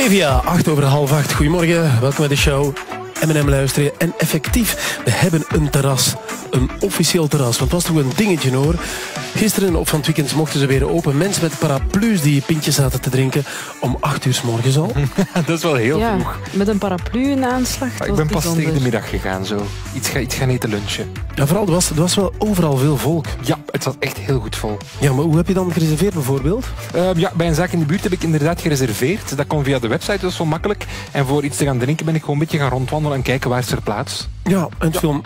Olivia, 8 over half 8. Goedemorgen, welkom bij de show. M&M luisteren. En effectief, we hebben een terras. Een officieel terras. Want het was toch een dingetje hoor. Gisteren of van het weekend mochten ze weer open. Mensen met paraplu's die pintjes zaten te drinken. Om 8 uur s morgens al. dat is wel heel Ja, vroeg. met een paraplu in aanslag. Maar ik ben pas tegen de middag gegaan zo. Iets, ga, iets gaan eten lunchen. Ja, vooral, er was, er was wel overal veel volk. Ja, het zat echt heel goed vol. Ja, maar hoe heb je dan gereserveerd bijvoorbeeld? Eh, ja, bij een zaak in de buurt heb ik inderdaad gereserveerd. Dat kon via de website, dat is wel makkelijk. En voor iets te gaan drinken ben ik gewoon een beetje gaan rondwandelen en kijken waar is er plaats. Ja, en het film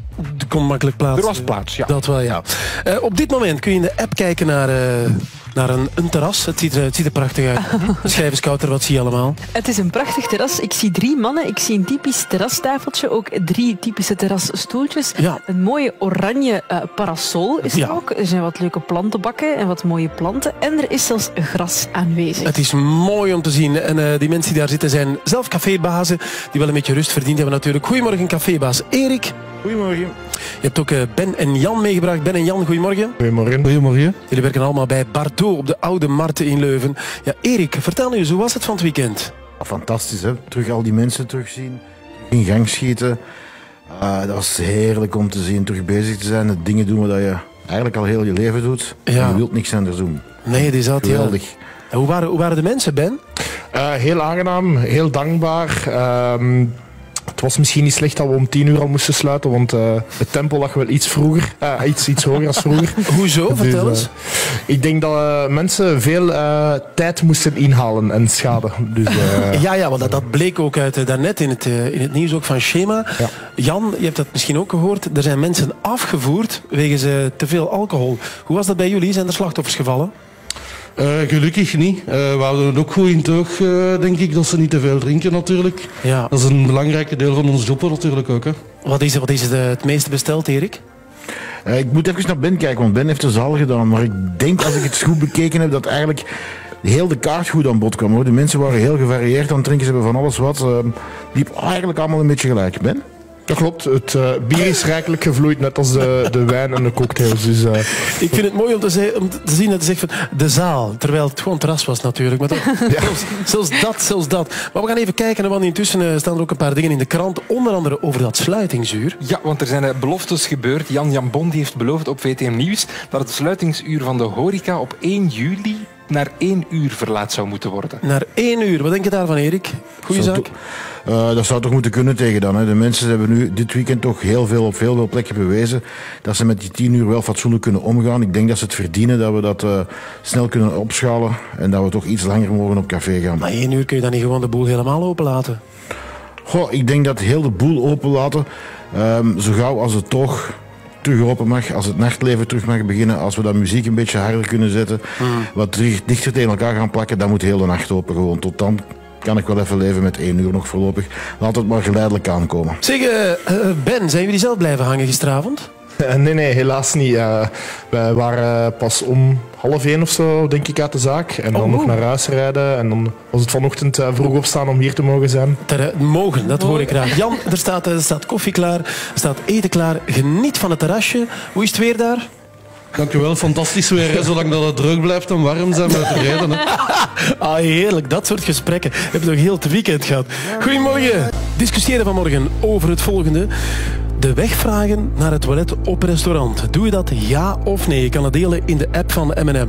kon makkelijk plaats. Er was plaats, ja. Dat wel, ja. Eh, op dit moment kun je in de app kijken naar, eh, naar een, een terras. Het ziet, er, het ziet er prachtig uit. De schijf is koud er, wat zie je allemaal? Het is een prachtig terras. Ik zie drie mannen. Ik zie een typisch terrastafeltje. Ook drie typische terrasstoeltjes. Ja. Een mooie oranje eh, parasol is er Ja. ook. Er zijn wat leuke plantenbakken en wat mooie planten. En er is zelfs gras aanwezig. Het is mooi om te zien. En eh, die mensen die daar zitten zijn zelf cafébazen. Die wel een beetje rust verdiend hebben natuurlijk. Goedemorgen cafébaas Erik. Goedemorgen. Je hebt ook eh, Ben en Jan meegebracht. Ben en Jan, goedemorgen. Goedemorgen. Goedemorgen. Jullie werken allemaal bij Bardot op de Oude Markt in Leuven. Ja, Erik, vertel nu eens, hoe was het van het weekend? fantastisch, hè? Terug al die mensen terugzien, terug in gang schieten. Ah, dat was heerlijk om te zien, terug bezig te zijn. De dingen doen wat je eigenlijk al heel je leven doet. Ja. Je wilt niks anders doen. Nee, die zat ja. Geweldig. En Hoe waren, hoe waren de mensen, Ben? Eh, heel aangenaam, heel dankbaar. Ehm, het was misschien niet slecht dat we om tien uur al moesten sluiten, want eh, het tempo lag wel iets vroeger, eh, iets, iets hoger als vroeger. Hoezo? Vertel Dus, eens. eh, ik denk dat eh, mensen veel eh, tijd moesten inhalen en schade. Dus, eh, Ja, ja, want dat, dat bleek ook uit eh, daarnet in het, eh, in het nieuws ook van Schema. Ja. Jan, je hebt dat misschien ook gehoord. Er zijn mensen afgevoerd wegens eh, te veel alcohol. Hoe was dat bij jullie? Zijn er slachtoffers gevallen? Eh, gelukkig niet. Eh, we houden het ook goed in toog, eh, denk ik, dat ze niet te veel drinken natuurlijk. Ja. Dat is een belangrijk deel van ons job natuurlijk ook. Hè. Wat is, wat is het, het meeste besteld, Erik? Eh, ik moet even naar Ben kijken, want Ben heeft de zaal gedaan. Maar ik denk, als ik het goed bekeken heb, dat eigenlijk heel de kaart goed aan bod kwam. Hoor. De mensen waren heel gevarieerd aan het drinken. Ze hebben van alles wat. Uh, liep eigenlijk allemaal een beetje gelijk. Ben? Dat klopt, het eh, bier is rijkelijk gevloeid, net als de, de wijn en de cocktails. Dus, eh, Ik vind het mooi om te, ze- om te zien dat hij zegt van de zaal. Terwijl het gewoon terras was natuurlijk. Maar dat, zelfs, zelfs dat, zelfs dat. Maar we gaan even kijken, want intussen eh, staan er ook een paar dingen in de krant. Onder andere over dat sluitingsuur. Ja, want er zijn beloftes gebeurd. Jan Jan Bon die heeft beloofd op VTM Nieuws dat het sluitingsuur van de horeca op 1 juli naar 1 uur verlaat zou moeten worden. Naar één uur. Wat denk je daarvan, Erik? Goeie Zou zaak? Eh, dat zou toch moeten kunnen tegen dan. Hè. De mensen hebben nu dit weekend toch heel veel op veel, veel plekken bewezen dat ze met die tien uur wel fatsoenlijk kunnen omgaan. Ik denk dat ze het verdienen dat we dat eh, snel kunnen opschalen en dat we toch iets langer mogen op café gaan. Maar één uur kun je dan niet gewoon de boel helemaal openlaten. Goh, ik denk dat heel de boel openlaten, ehm zo gauw als het toch terug open mag, als het nachtleven terug mag beginnen, als we dat muziek een beetje harder kunnen zetten, wat terug dichter tegen elkaar gaan plakken, dan moet heel de nacht open gewoon. Tot dan kan ik wel even leven met één uur nog voorlopig. Laat het maar geleidelijk aankomen. Zeg, eh, eh, Ben, zijn jullie zelf blijven hangen gisteravond? Eh, nee, nee, helaas niet. Eh, wij waren pas om half één of zo, denk ik, uit de zaak. En dan Oh, nog naar huis rijden. En dan was het vanochtend eh, vroeg opstaan om hier te mogen zijn. Ter, mogen, dat hoor ik graag. Jan, er staat, er staat koffie klaar, er staat eten klaar. Geniet van het terrasje. Hoe is het weer daar? Dankjewel, fantastisch weer. Hè. Zolang dat het droog blijft en warm zijn we tevreden. Hè. Ah, heerlijk. Dat soort gesprekken hebben we nog heel het weekend gehad. Goedemorgen. Discussiëren vanmorgen over het volgende. De weg vragen naar het toilet op restaurant. Doe je dat ja of nee? Je kan het delen in de app van M&M.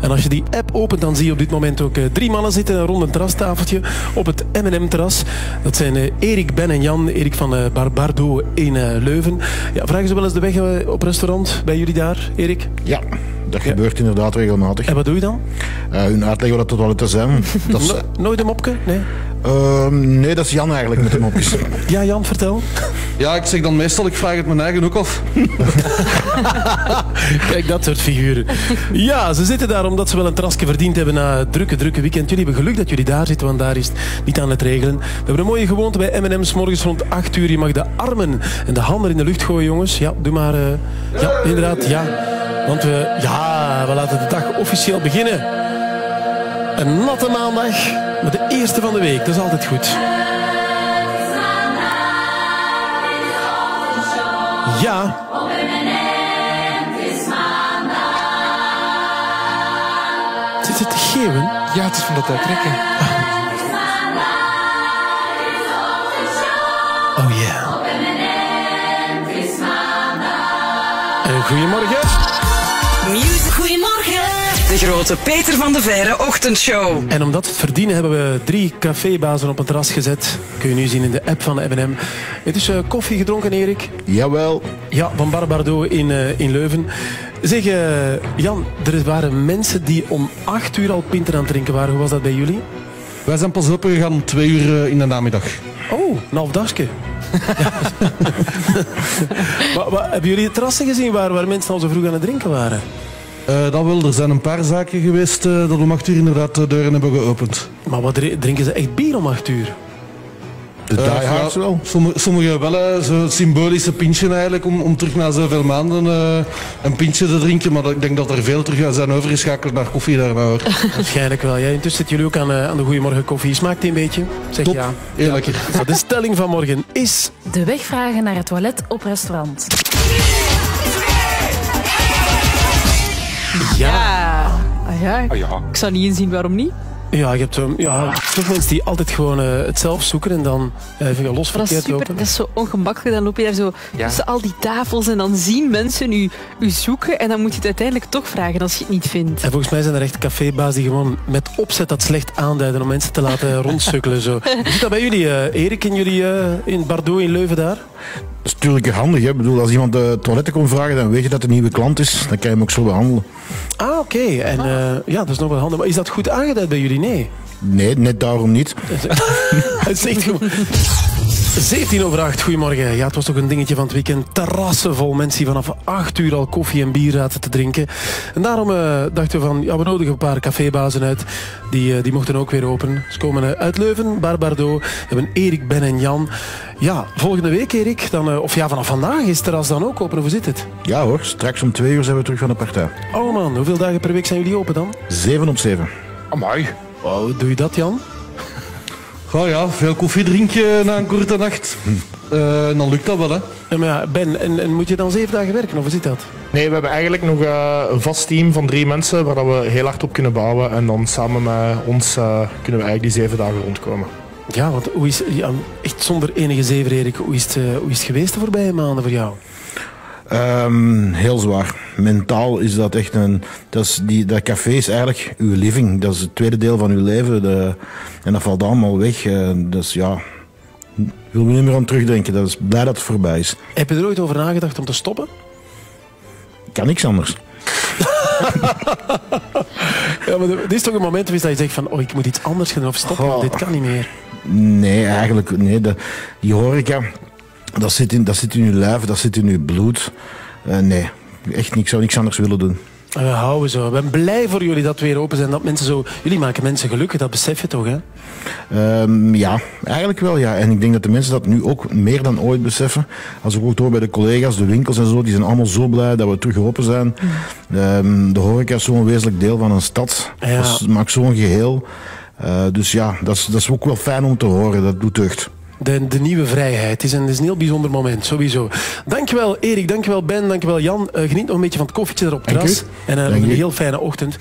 En als je die app opent, dan zie je op dit moment ook eh, drie mannen zitten rond een terrastafeltje op het M&M-terras. Dat zijn eh, Erik, Ben en Jan. Erik van eh, Bar Bardo in Leuven. Ja, vragen ze wel eens de weg op restaurant bij jullie daar, Erik? Ja, dat gebeurt inderdaad regelmatig. En wat doe je dan? Eh, hun uitleggen wat de toiletten zijn. Dat is, No- nooit een mopke? Nee? Ehm, nee, dat is Jan eigenlijk met de mopjes. Ja, Jan, vertel. Ja, ik zeg dan meestal, ik vraag het mijn eigen ook af. Kijk, dat soort figuren. Ja, ze zitten daar omdat ze wel een terrasje verdiend hebben na het drukke, drukke weekend. Jullie hebben geluk dat jullie daar zitten, want daar is het niet aan het regelen. We hebben een mooie gewoonte bij M&M's morgens rond 8 uur. Je mag de armen en de handen in de lucht gooien, jongens. Ja, doe maar. eh, ja, inderdaad, ja. Want we, ja, we laten de dag officieel beginnen. Een natte maandag, met de eerste van de week. Dat is altijd goed. Ja. Op M&M, het is maandag. Zit het te geven? Ja, het is van dat uittrekken. Ah. Oh yeah. Eh, Op M&M, het is maandag. En goedemorgen. Music, Goeiemorgen de grote Peter van de Verre ochtendshow. En omdat we het verdienen hebben we drie cafébazen op het terras gezet. Kun je nu zien in de app van de M&M. Het is eh, koffie gedronken, Erik. Jawel. Ja, van Barbardo in, eh, in Leuven. Zeg, eh, Jan, er waren mensen die om acht uur al pinten aan het drinken waren. Hoe was dat bij jullie? Wij zijn pas open gegaan twee uur in de namiddag. Oh, een half dagje. maar, maar, hebben jullie het terrassen gezien waar, waar mensen al zo vroeg aan het drinken waren? Eh, dat wel, er zijn een paar zaken geweest eh, dat om acht uur inderdaad de deuren hebben geopend. Maar wat dri- drinken ze echt bier om acht uur? De Eh, diehards ja, wel. Sommige, sommige wel, zo'n symbolische pintje eigenlijk, om, om terug na zoveel maanden eh, een pintje te drinken. Maar dat- ik denk dat er veel terug zijn overgeschakeld naar koffie daarna hoor. Waarschijnlijk wel. Ja, intussen zitten jullie ook aan, eh, aan de Goeiemorgen koffie. Smaakt die een beetje? Zeg Top, ja. heel lekker. De stelling van morgen is... De wegvragen naar het toilet op restaurant. Ja. Ah, ja. Ah ja. Ik zou niet inzien waarom niet. Ja, je hebt um, ja, toch mensen die altijd gewoon eh, het zelf zoeken en dan uh, even los Maar dat is verkeerd super, lopen. dat is zo ongemakkelijk. Dan loop je daar zo Ja. tussen al die tafels en dan zien mensen u, u zoeken en dan moet je het uiteindelijk toch vragen als je het niet vindt. En volgens mij zijn er echt cafébaas die gewoon met opzet dat slecht aanduiden om mensen te laten rondsukkelen. Zo. Hoe zit dat bij jullie, eh, Erik, in jullie eh, in Bardo in Leuven daar? Dat is natuurlijk handig. Hè. Ik bedoel, als iemand de toiletten komt vragen, dan weet je dat het een nieuwe klant is. Dan kan je hem ook zo behandelen. Ah, oké. En eh, ja, dat is nog wel handig. Maar is dat goed aangeduid bij jullie? Nee. Nee, net daarom niet. Het is echt gewoon... 17 over 8, goedemorgen. Ja, het was toch een dingetje van het weekend. Terrassen vol mensen die vanaf 8 uur al koffie en bier zaten te drinken. En daarom eh, dachten we van, ja, we nodigen een paar cafébazen uit. Die, eh, die mochten ook weer open. Ze komen eh, uit Leuven, Barbardo. We hebben Erik, Ben en Jan. Ja, volgende week, Erik, dan, eh, of ja, vanaf vandaag is het terras dan ook open. Hoe zit het? Ja hoor, straks om twee uur zijn we terug van de partij. Oh man, hoeveel dagen per week zijn jullie open dan? Zeven op zeven. Amai. Oh, hoe doe je dat, Jan? Oh ja, veel koffie drinken na een korte nacht. Eh, dan lukt dat wel hè. Ja, maar ja, ben, en, en moet je dan zeven dagen werken, of hoe zit dat? Nee, we hebben eigenlijk nog eh, een vast team van drie mensen waar dat we heel hard op kunnen bouwen. En dan samen met ons eh, kunnen we eigenlijk die zeven dagen rondkomen. Ja, want hoe is, ja, echt zonder enige zever, Erik, hoe is, het, hoe is het geweest de voorbije maanden voor jou? Ehm, heel zwaar. Mentaal is dat echt een. Dat, is die, dat café is eigenlijk uw living. Dat is het tweede deel van uw leven. De, en dat valt allemaal weg. Dus ja. Wil we niet meer aan terugdenken. Dat is blij dat het voorbij is. Heb je er ooit over nagedacht om te stoppen? Kan niks anders. Ja, maar er is toch een moment geweest dat je zegt van, oh, ik moet iets anders gaan doen of stoppen, want dit kan niet meer. Nee, eigenlijk. Nee, de, die horeca. Dat zit, in, dat zit in uw lijf, dat zit in uw bloed. Eh, nee, echt niks. Ik zou niks anders willen doen. En we houden zo. We zijn blij voor jullie dat we weer open zijn. Dat mensen zo... Jullie maken mensen gelukkig, dat besef je toch, hè? Ehm, ja, eigenlijk wel ja. En ik denk dat de mensen dat nu ook meer dan ooit beseffen. Als ik ook hoor bij de collega's, de winkels en zo, die zijn allemaal zo blij dat we terug open zijn. Ehm, de horeca is zo'n wezenlijk deel van een stad. Ja. Dat maakt zo'n geheel. Eh, dus ja, dat is, dat is ook wel fijn om te horen. Dat doet deugd. De, de nieuwe vrijheid. Het is een, het is een heel bijzonder moment, sowieso. Dankjewel Erik, dankjewel Ben, dankjewel Jan. Eh, geniet nog een beetje van het koffietje daar op het Dank terras. u. En eh, een heel fijne ochtend.